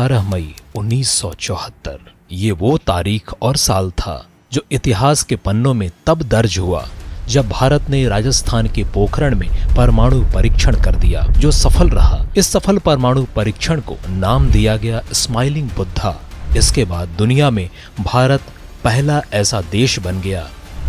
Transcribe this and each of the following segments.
12 मई 1974 ये वो तारीख और साल था जो इतिहास के पन्नों में तब दर्ज हुआ, जब भारत ने राजस्थान के पोखरण में परमाणु परीक्षण कर दिया, जो सफल रहा। इस सफल परमाणु परीक्षण को नाम दिया गया स्माइलिंग बुद्धा। इसके बाद दुनिया में भारत पहला ऐसा देश बन गया,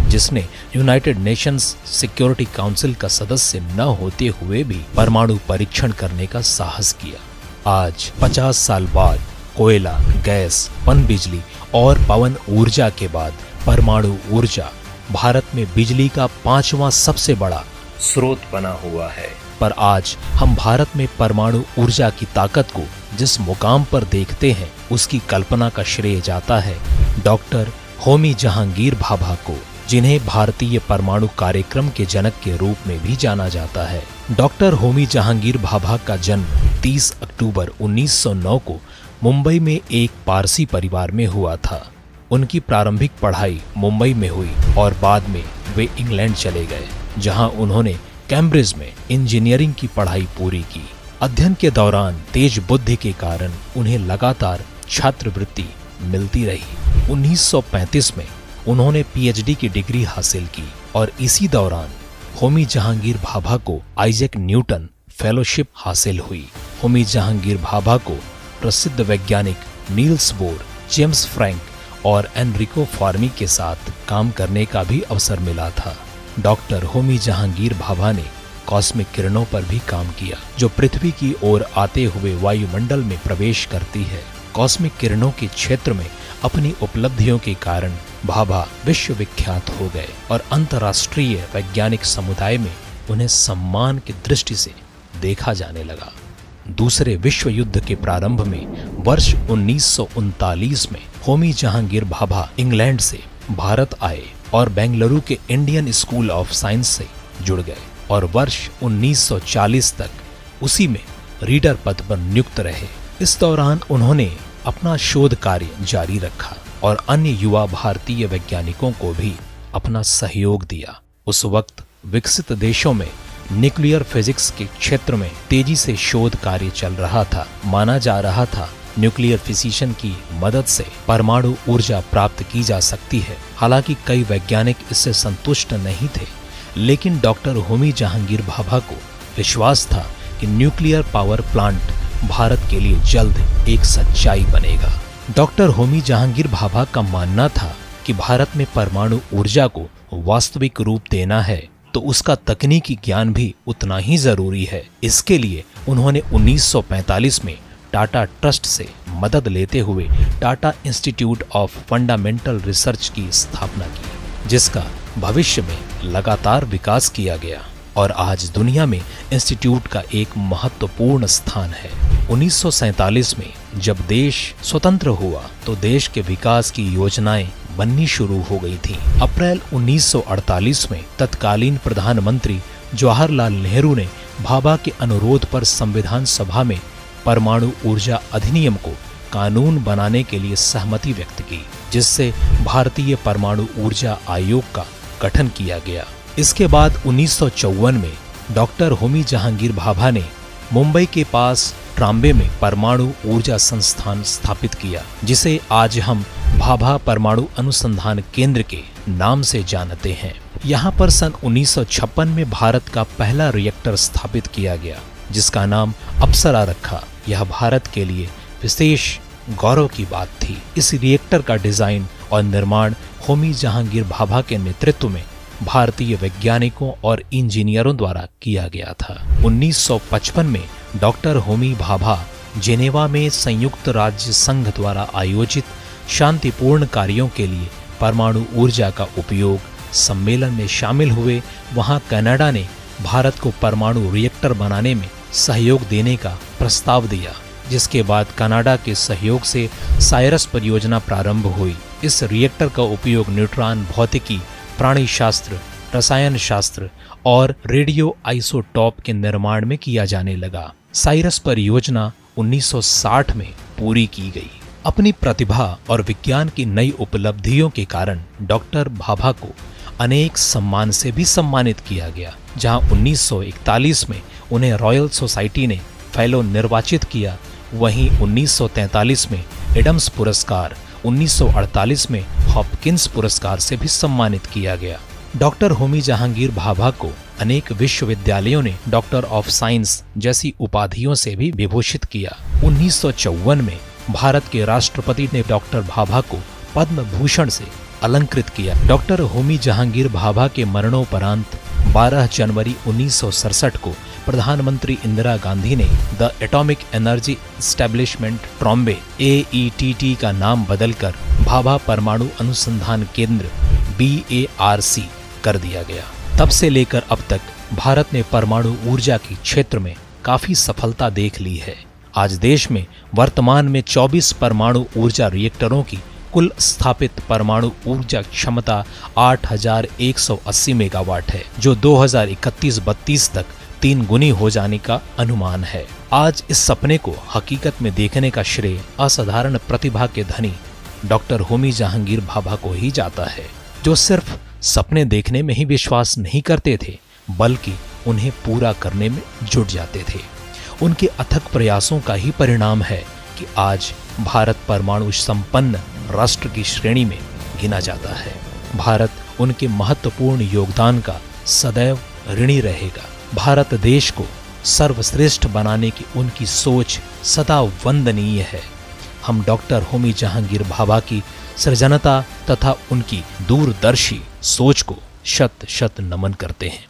जिसने यूनाइटेड नेशंस सिक्योरिटी काउंसिल का सदस्य न होते हुए भी परमाणु परीक्षण करने का साहस किया। आज 50 साल बाद कोयला, गैस पन बिजली और पवन ऊर्जा के बाद परमाणु ऊर्जा भारत में बिजली का पांचवा सबसे बड़ा स्रोत बना हुआ है। पर आज हम भारत में परमाणु ऊर्जा की ताकत को जिस मुकाम पर देखते हैं, उसकी कल्पना का श्रेय जाता है डॉक्टर होमी जहांगीर भाभा को, जिन्हें भारतीय परमाणु कार्यक्रम के जनक के रूप में भी जाना जाता है। डॉक्टर होमी जहांगीर भाभा का जन्म 30 अक्टूबर 1909 को मुंबई में एक पारसी परिवार में हुआ था। उनकी प्रारंभिक पढ़ाई मुंबई में हुई और बाद में वे इंग्लैंड चले गए, जहाँ उन्होंने कैम्ब्रिज में इंजीनियरिंग की पढ़ाई पूरी की। अध्ययन के दौरान तेज बुद्धि के कारण उन्हें लगातार छात्रवृत्ति मिलती रही। 1935 में उन्होंने पीएचडी की डिग्री हासिल की और इसी दौरान होमी जहांगीर भाभा को आइजैक न्यूटन फेलोशिप हासिल हुई। होमी जहांगीर भाभा को प्रसिद्ध वैज्ञानिक नील्स बोर, जेम्स फ्रैंक और एनरिको फार्मी के साथ काम करने का भी अवसर मिला था। डॉक्टर होमी जहांगीर भाभा ने कॉस्मिक किरणों पर भी काम किया, जो पृथ्वी की ओर आते हुए वायुमंडल में प्रवेश करती है। कॉस्मिक किरणों के क्षेत्र में अपनी उपलब्धियों के कारण भाभा विश्वविख्यात हो गए और अंतर्राष्ट्रीय वैज्ञानिक समुदाय में उन्हें सम्मान की दृष्टि से देखा जाने लगा। दूसरे विश्व युद्ध के प्रारंभ में वर्ष उन्नीस सौ उनतालीस में होमी जहांगीर भाभा इंग्लैंड से भारत आए और बेंगलुरु के इंडियन स्कूल ऑफ़ साइंस से जुड़ गए और वर्ष 1940 तक उसी में रीडर पद पर नियुक्त रहे। इस दौरान उन्होंने अपना शोध कार्य जारी रखा। और अन्य युवा भारतीय वैज्ञानिकों को भी अपना सहयोग दिया। उस वक्त विकसित देशों में न्यूक्लियर फिजिक्स के क्षेत्र में तेज़ी से शोध कार्य चल रहा था। माना जा रहा था न्यूक्लियर फिजिशियन की मदद से परमाणु ऊर्जा प्राप्त की जा सकती है। हालाँकि कई वैज्ञानिक इससे संतुष्ट नहीं थे, लेकिन डॉक्टर होमी जहांगीर भाभा को विश्वास था कि न्यूक्लियर पावर प्लांट भारत के लिए जल्द एक सच्चाई बनेगा। डॉक्टर होमी जहांगीर भाभा का मानना था कि भारत में परमाणु ऊर्जा को वास्तविक रूप देना है तो उसका तकनीकी ज्ञान भी उतना ही ज़रूरी है। इसके लिए उन्होंने 1945 में टाटा ट्रस्ट से मदद लेते हुए Tata institute of fundamental research की स्थापना की, जिसका भविष्य में लगातार विकास किया गया और आज दुनिया में इंस्टीट्यूट का एक महत्वपूर्ण स्थान है। 1947 में जब देश स्वतंत्र हुआ तो देश के विकास की योजनाएँ बननी शुरू हो गई थी। अप्रैल 1948 में तत्कालीन प्रधानमंत्री जवाहरलाल नेहरू ने भाभा के अनुरोध पर संविधान सभा में परमाणु ऊर्जा अधिनियम को कानून बनाने के लिए सहमति व्यक्त की, जिससे भारतीय परमाणु ऊर्जा आयोग का गठन किया गया। इसके बाद उन्नीस सौ चौवन में डॉक्टर होमी जहांगीर भाभा ने मुंबई के पास ट्राम्बे में परमाणु ऊर्जा संस्थान स्थापित किया, जिसे आज हम भाभा परमाणु अनुसंधान केंद्र के नाम से जानते हैं। यहाँ पर सन 1956 में भारत का पहला रिएक्टर स्थापित किया गया, जिसका नाम अप्सरा रखा। यह भारत के लिए विशेष गौरव की बात थी। इस रिएक्टर का डिज़ाइन और निर्माण होमी जहांगीर भाभा के नेतृत्व में भारतीय वैज्ञानिकों और इंजीनियरों द्वारा किया गया था। 1955 में डॉक्टर होमी भाभा जेनेवा में संयुक्त राज्य संघ द्वारा आयोजित शांतिपूर्ण कार्यों के लिए परमाणु ऊर्जा का उपयोग सम्मेलन में शामिल हुए, वहाँ कनाडा ने भारत को परमाणु रिएक्टर बनाने में सहयोग देने का प्रस्ताव दिया, जिसके बाद कनाडा के सहयोग से साइरस परियोजना प्रारंभ हुई। इस रिएक्टर का उपयोग न्यूट्रॉन, भौतिकी प्राणी शास्त्र रसायन शास्त्र और रेडियो आइसोटॉप के निर्माण में किया जाने लगा। साइरस परियोजना 1960 में पूरी की गई। अपनी प्रतिभा और विज्ञान की नई उपलब्धियों के कारण डॉक्टर भाभा को अनेक सम्मान से भी सम्मानित किया गया, जहाँ 1941 में उन्हें रॉयल सोसाइटी ने फेलो निर्वाचित किया। वहीं 1943 में एडम्स पुरस्कार 1948 में हॉपकिंस पुरस्कार से भी सम्मानित किया गया। डॉक्टर होमी जहांगीर भाभा को अनेक विश्वविद्यालयों ने डॉक्टर ऑफ़ साइंस जैसी उपाधियों से भी विभूषित किया। उन्नीस सौ चौवन में भारत के राष्ट्रपति ने डॉक्टर भाभा को पद्म भूषण से अलंकृत किया। डॉक्टर होमी जहांगीर भाभा के मरणोपरांत 12 जनवरी उन्नीस को प्रधानमंत्री इंदिरा गांधी ने the atomic energy establishment Trombay ए का नाम बदलकर भाभा परमाणु अनुसंधान केंद्र बीएआरसी कर दिया गया। तब से लेकर अब तक भारत ने परमाणु ऊर्जा के क्षेत्र में काफ़ी सफलता देख ली है। आज देश में वर्तमान में 24 परमाणु ऊर्जा रिएक्टरों की कुल स्थापित परमाणु ऊर्जा क्षमता 8,180 मेगावाट है जो 2031-32 तक तीन गुनी हो जाने का अनुमान है। आज इस सपने को हकीकत में देखने का श्रेय असाधारण प्रतिभा के धनी डॉक्टर होमी जहांगीर भाभा को ही जाता है जो सिर्फ़ सपने देखने में ही विश्वास नहीं करते थे, बल्कि उन्हें पूरा करने में जुट जाते थे। उनके अथक प्रयासों का ही परिणाम है कि आज भारत परमाणु संपन्न राष्ट्र की श्रेणी में गिना जाता है। भारत उनके महत्वपूर्ण योगदान का सदैव ऋणी रहेगा। भारत देश को सर्वश्रेष्ठ बनाने की उनकी सोच सदा वंदनीय है। हम डॉक्टर होमी जहांगीर भाभा की सृजनता तथा उनकी दूरदर्शी सोच को शत शत नमन करते हैं।